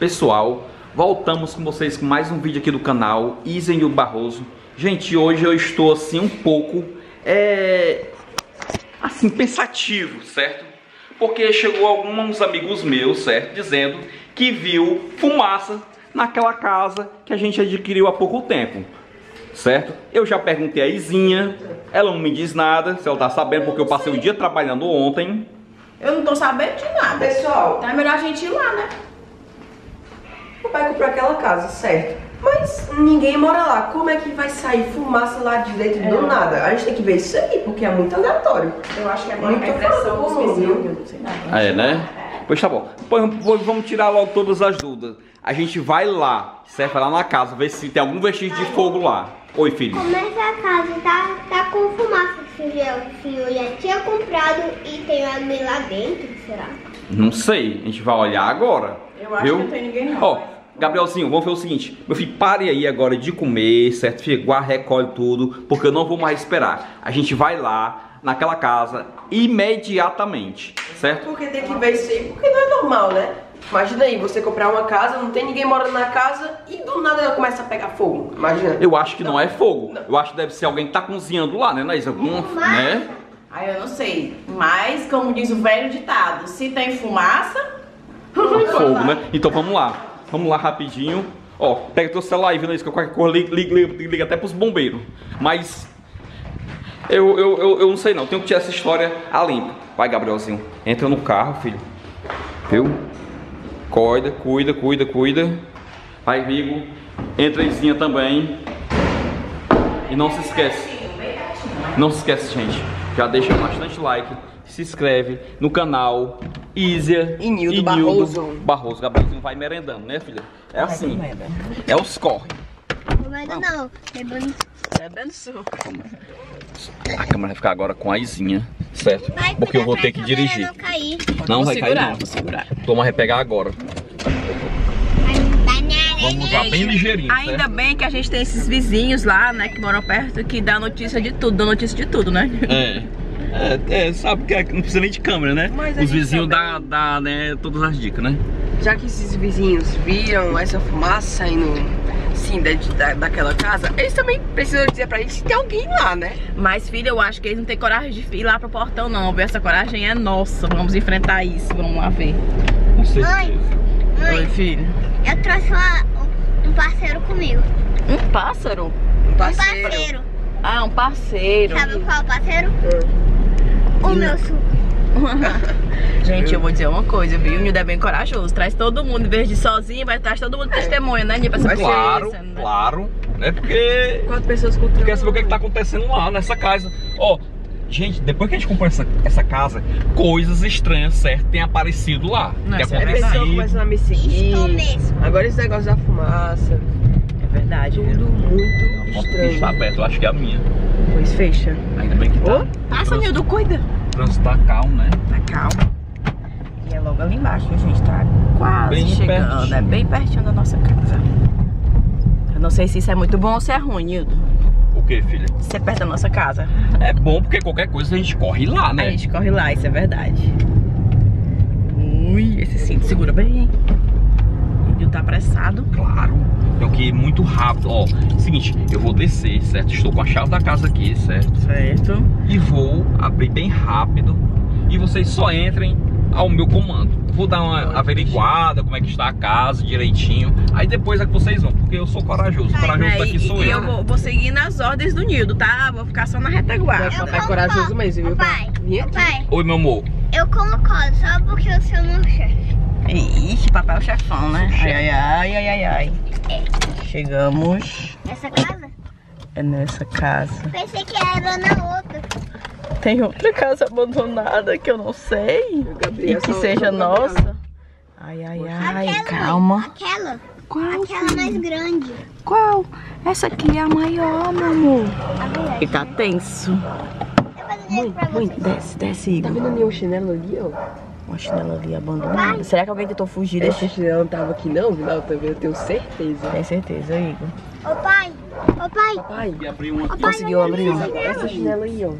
Pessoal, voltamos com vocês com mais um vídeo aqui do canal Isenil Barroso. Gente, hoje eu estou assim um pouco, é, assim, pensativo, certo? Porque chegou alguns amigos meus, certo? Dizendo que viu fumaça naquela casa que a gente adquiriu há pouco tempo, certo? Eu já perguntei a Izinha, ela não me diz nada, se ela tá sabendo, porque eu passei o dia trabalhando ontem. Eu não tô sabendo de nada. Pessoal, Então é melhor a gente ir lá, né? O pai comprou aquela casa, certo? Mas ninguém mora lá. Como é que vai sair fumaça lá de dentro do nada? A gente tem que ver isso aí, porque é muito aleatório. Eu acho que é Muito a impressão fora dos vizinhos. viu? eu Não sei nada. É, né? Pois tá bom. Pois, vamos tirar logo todas as dúvidas. A gente vai lá, certo? Vai lá na casa, ver se tem algum vestígio de fogo lá. Oi, filho. Como essa casa tá, tá com fumaça que o senhor- o senhor já tinha comprado e tem alguém lá dentro, será? Não sei, a gente vai olhar agora. Eu acho viu? que não tem ninguém não, Ó, mas- Gabrielzinho, vamos fazer o seguinte. Meu filho, pare aí agora de comer, certo? Filho, guarda, recolhe tudo, porque eu não vou mais esperar. A gente vai lá, naquela casa, imediatamente, certo? Porque tem que ver isso aí, porque não é normal, né? Imagina aí, você comprar uma casa, não tem ninguém morando na casa e do nada ela começa a pegar fogo. Imagina. Eu acho que não, é fogo. Eu acho que deve ser alguém que tá cozinhando lá, né, Naís? Algum, né? Ah, eu não sei. Mas, como diz o velho ditado, se tem fumaça... fogo, né? Então vamos lá. Vamos lá rapidinho. Ó, pega teu celular aí, vendo isso, que qualquer coisa liga, liga, liga até pros bombeiros. Mas eu, eu, eu, eu não sei não, tenho que tirar essa história a limpo. Vai, Gabrielzinho, entra no carro, filho. Viu? Cuida, cuida, cuida, cuida. Vai, Vigo. Entra Izinha também. E não se esquece. Não se esquece, gente. Já deixa bastante like. Se inscreve no canal Ízia E Nildo Barroso. Barroso. Gabrielzinho vai merendando, né, filha? É assim. É os corre. Não vai não, bebendo. Bebendo suco. A câmera vai ficar agora com a Izinha, certo? Vai Porque eu vou ter que dirigir. Não cair. Não vai segurar, cair, não. vou segurar. Toma, vai pegar agora. Vamos usar bem ligeirinho, Ainda certo? bem que a gente tem esses vizinhos lá, né, que moram perto, que dá notícia de tudo, dá notícia de tudo, né? É. É, é, sabe que é- não precisa nem de câmera, né? Mas Os vizinhos também- dá, dá, né, todas as dicas, né? Já que esses vizinhos viram essa fumaça saindo sim da, da, daquela casa, eles também precisam dizer pra gente se tem alguém lá, né? Mas, filha, eu acho que eles não têm coragem de ir lá pro portão, não. Essa coragem é nossa. Vamos enfrentar isso. Vamos lá ver. Com certeza. Mãe, Oi, mãe, filho. eu trouxe uma- um, parceiro comigo. Um pássaro? Um Um parceiro. parceiro. Ah, um parceiro. Sabe qual é o parceiro? Hum. O meu suco. Gente, eu vou dizer uma coisa, viu? O Nildo é bem corajoso. Traz todo mundo, em vez de sozinho, vai traz todo mundo testemunha, né, Nildo? Pra essa Claro, né? claro. É porque Quatro pessoas contra quer saber o que, é que tá acontecendo lá nessa casa. Ó, gente, depois que a gente comprou essa, essa casa, coisas estranhas, certo, tem aparecido lá. Não, tem isso é A pessoa acontecido. começando a me seguir. Estou mesmo. Agora esse negócio da fumaça. É verdade, Tudo viu? muito A porta estranho. está aberta, eu acho que é a minha. Pois fecha. Ainda bem que tá. Ô, Passa, Nildo, cuida. O trânsito tá calmo, né? Tá calma. E é logo ali embaixo, a gente tá quase Bem chegando. pertinho. É bem pertinho da nossa casa. Eu não sei se isso é muito bom ou se é ruim, Nildo. O que, filha? Se é perto da nossa casa. É bom porque qualquer coisa a gente corre lá, né? A gente corre lá, isso é verdade. Ui, esse cinto segura bem, hein? Nildo tá apressado. Claro, tenho que ir muito rápido. Ó, seguinte, eu vou descer, certo? Estou com a chave da casa aqui, certo? Certo. E vou abrir bem rápido. E vocês só entrem ao meu comando. Vou dar uma averiguada como é que está a casa direitinho. Aí depois é que vocês vão, porque eu sou corajoso. Corajoso É, daqui sou e eu. eu vou, vou seguir nas ordens do Nildo, tá? Vou ficar só na retaguarda. Meu papai é corajoso mesmo, viu? Pai, Vim aqui. pai, Oi, meu amor. eu concordo só porque eu sou meu chefe. Ixi, papai é o chefão, né? Ai, ai, ai, ai, ai. Chegamos. Nessa casa? É nessa casa. Pensei que era na outra. Tem outra casa abandonada que eu não sei. O Gabriel E que só- seja nossa. Ai, ai, ai, Aquela, calma. Aquela. Qual? Aquela mais grande. Qual? Essa aqui é a maior, meu amor. E tá tenso. Eu vou dizer pra Mãe, vocês. desce, desce, Tá Igor. vendo nenhum chinelo ali, ó? Uma chinela ali abandonada. Será que alguém tentou fugir Esse desse? chinelo não tava aqui não, Vinal, também, eu tenho certeza. Tem certeza, Igor. Ô pai, ô pai, Pai, E abrir uma ô pai. Conseguiu abrir uma. essa chinela aí, ó.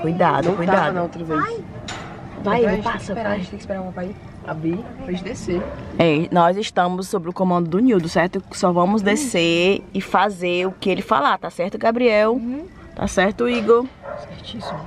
Cuidado, Não tava cuidado. na outra vez. Vai, que passa, esperar, A vai. gente tem que esperar o papai abrir pra gente descer. É, nós estamos sob o comando do Nildo, certo? Só vamos descer e fazer o que ele falar, tá certo, Gabriel? Tá certo, Igor? Certíssimo.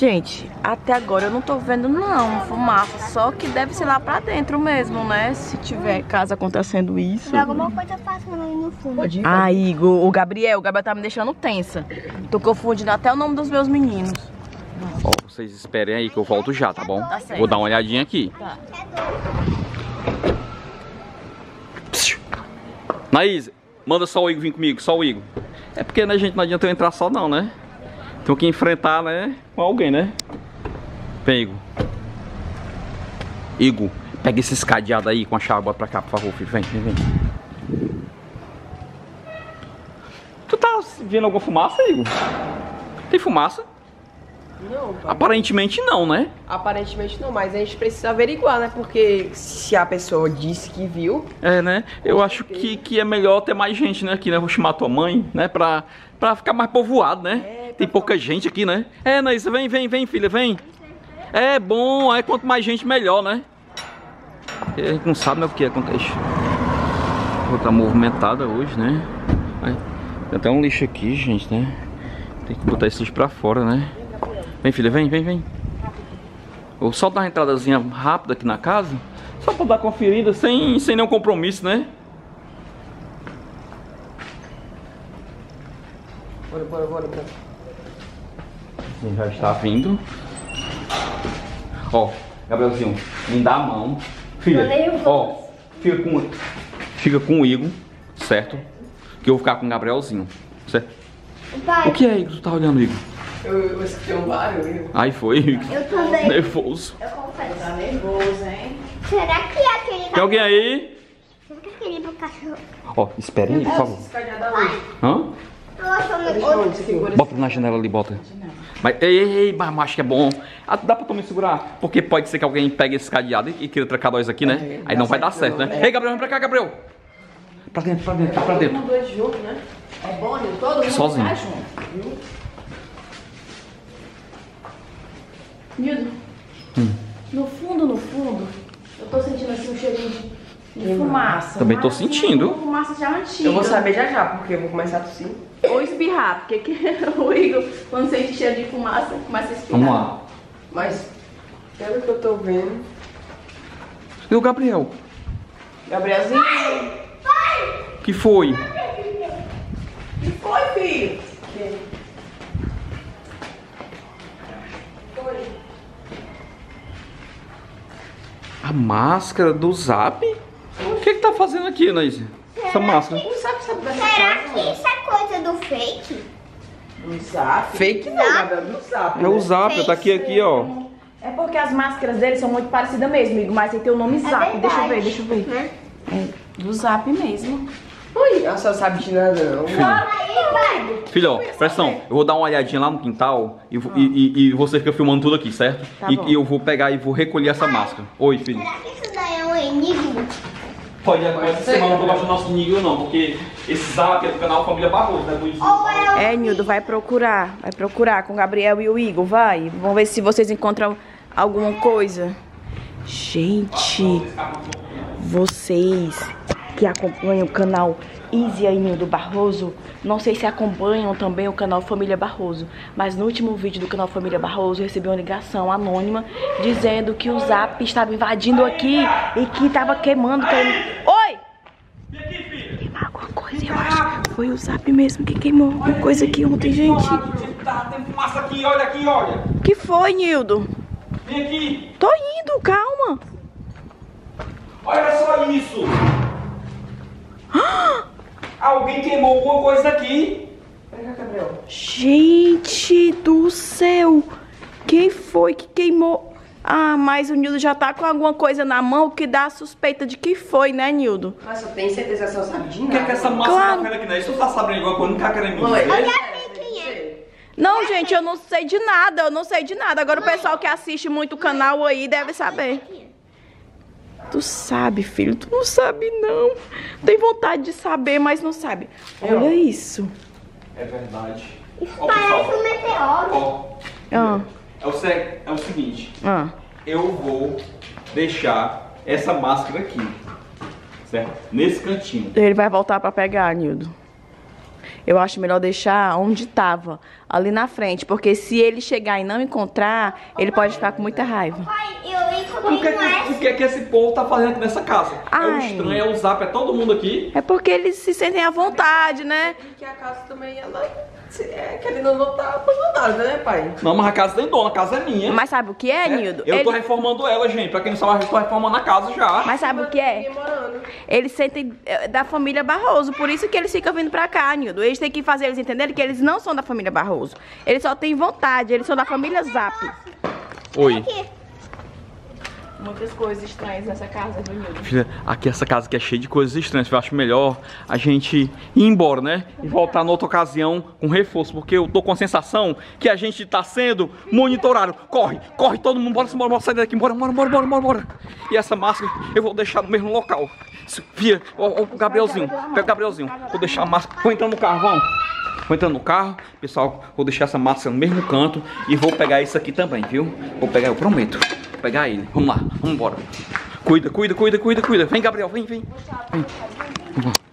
Gente, até agora eu não tô vendo não fumaça, só que deve ser lá pra dentro mesmo, né? Se tiver caso acontecendo isso. Tem alguma coisa passando aí no fundo. Pode ir. Ah, Igor, o Gabriel, o Gabriel tá me deixando tensa. Tô confundindo até o nome dos meus meninos. Ó, vocês esperem aí que eu volto já, tá bom? Tá. Vou dar uma olhadinha aqui. Tá. Naís, manda só o Igor vir comigo, só o Igor. É porque, né, gente, não adianta eu entrar só não, né? Tenho que enfrentar, né, com alguém, né? Vem, Igor. Igor, pega esses cadeados aí com a chave, bota pra cá, por favor, filho. Vem, vem, vem. Tu tá vendo alguma fumaça, Igor? Tem fumaça? Não, pai. Aparentemente não, né? Aparentemente não, mas a gente precisa averiguar, né? Porque se a pessoa disse que viu, É, né? Eu acho que, que é melhor ter mais gente, né? Aqui, né? Vou chamar tua mãe, né? Pra, pra ficar mais povoado, né? É, Tem pouca gente aqui, né? É, Naís, vem, vem, vem, filha, vem. É bom, aí quanto mais gente, melhor, né? A gente não sabe né, o que acontece. Vou tá movimentada hoje, né? Tem até um lixo aqui, gente, né? Tem que botar esse lixo pra fora, né? Vem, filha, vem, vem, vem. Vou só dar uma entradazinha rápida aqui na casa. Só pra dar conferida, sem, sem nenhum compromisso, né? bora, bora, bora, bora. Ele já está vindo. Ó, Gabrielzinho, me dá a mão. Filha, ó, fica com, fica com o Igor, certo? Que eu vou ficar com o Gabrielzinho, certo? O Pai, que é, Igor? Tu tá olhando, Igor? Eu, eu escutei um barulho. Aí foi, Igor. eu também. Nervoso. Eu confesso. Tá nervoso, hein? Será que é aquele Tem alguém aí? Será que é aquele pro cachorro? Ó, esperem aí, por favor. Hã? Figura. Bota na janela ali, bota. Mas, ei, ei, ei, mas acho que é bom. Ah, dá pra tu me segurar? Porque pode ser que alguém pegue esse cadeado e, e queira trancar nós aqui, né? É, Aí não vai dar certo né? é. Ei, Gabriel, vem pra cá, Gabriel. Pra dentro, pra dentro, pra dentro. dois juntos, né? É bom, Nildo? Todo mundo Sozinho. tá junto. Nildo, no fundo, no fundo, eu tô sentindo assim um cheirinho de, de fumaça. Também tô sentindo. uma Fumaça já antiga. Eu vou saber já já, porque eu vou começar a tossir. Ou espirrar, porque que, o Igor, quando sente cheiro de fumaça, começa a espirrar. Vamos lá. Mas, pelo que eu tô vendo... E o Gabriel? Gabrielzinho, O que foi? que foi, filho? A máscara do Zap? O que que tá fazendo aqui, Anaís? Essa máscara. Não sabe, sabe dessa Será casa, que isso é coisa do fake? Do zap? Fake não, Gabriel, do zap. É o Zap, tá aqui, aqui, ó. É porque as máscaras dele são muito parecidas mesmo, Igor, mas aí tem o nome Zap. deixa eu ver, verdade. deixa eu ver. É do Zap mesmo. Ui, ela só sabe de nada, não. Aí, vai. Filho, ó, presta atenção. Eu vou dar uma olhadinha lá no quintal e, vou- e, e- e você fica filmando tudo aqui, certo? Tá e, e eu vou pegar e vou recolher essa máscara. Oi, filho. Será que isso daí é um enigma? Pode, essa semana eu não tô gostando do nosso nível, não, porque esse Zap é do canal Família Barroso, né? É um... É, Nildo, vai procurar. Vai procurar com o Gabriel e o Igor, vai. Vamos ver se vocês encontram alguma coisa. Gente, vocês que acompanham o canal Easy aí, Nildo Barroso, não sei se acompanham também o canal Família Barroso, mas no último vídeo do canal Família Barroso eu recebi uma ligação anônima dizendo que o Zap estava invadindo aqui e que estava queimando. queimando. Oi! Queimar alguma coisa, eu acho. Foi o Zap mesmo que queimou alguma coisa aqui ontem, gente. Tem fumaça aqui, olha aqui, olha. O que foi, Nildo? Vem aqui. Tô indo, calma. Olha só isso. Alguém queimou alguma coisa aqui. Cá, Gabriel. Gente do céu. Quem foi que queimou? Ah, mas o Nildo já tá com alguma coisa na mão que dá a suspeita de que foi, né, Nildo? Mas eu tenho certeza que ela só sabe de O nada. que é que essa massa Claro. tá vendo aqui, né? Isso tá sabendo igual coisa, não tá querendo me Mãe, dizer. quem é? Não, gente, eu não sei de nada, eu não sei de nada. Agora o pessoal que assiste muito o canal aí deve saber. Tu sabe, filho, tu não sabe não. Tem vontade de saber, mas não sabe. Olha isso. É verdade. Isso Ó, parece pessoal. um meteoro. Ó, Ah, É o, se- é o seguinte, Ah, eu vou deixar essa máscara aqui, certo? Nesse cantinho. ele vai voltar pra pegar, Nildo. Eu acho melhor deixar onde tava, ali na frente, porque se ele chegar e não encontrar, ele pode ficar com muita raiva. Pai, eu O que, é que, o que é que esse povo tá fazendo aqui nessa casa? É o Ai. estranho, é o zap, é todo mundo aqui. É porque eles se sentem à vontade, né? E que a casa também, ela, é, querendo não, tá abandonada, né, pai? Não, mas a casa tem dono, a casa é minha. Mas sabe o que é, É, Nildo? Eu tô Ele- reformando ela, gente. Pra quem não sabe, eu tô reformando a casa já. Mas sabe o que é? Eles sentem é, da família Barroso, por isso que eles ficam vindo pra cá, Nildo. Eles têm que fazer eles entenderem que eles não são da família Barroso. Eles só têm vontade, eles são da família Zap. Oi. Muitas coisas estranhas nessa casa, viu, Nildo? Filha, aqui essa casa que é cheia de coisas estranhas. Eu acho melhor a gente ir embora, né? E voltar noutra ocasião com reforço. Porque eu tô com a sensação que a gente tá sendo monitorado. Corre, corre todo mundo, bora, bora, bora sair daqui. Bora, bora, bora, bora, bora, bora. E essa máscara eu vou deixar no mesmo local. Fia, ó, o Gabrielzinho. Pega o Gabrielzinho. Vou deixar a máscara. Vou entrar no carro, vamos. Vou entrar no carro, pessoal, vou deixar essa máscara no mesmo canto e vou pegar isso aqui também, viu? Vou pegar, eu prometo. Pegar ele. Vamos lá, vamos embora. Cuida, cuida, cuida, cuida, cuida. Vem, Gabriel, vem, vem. vem. Vamos lá.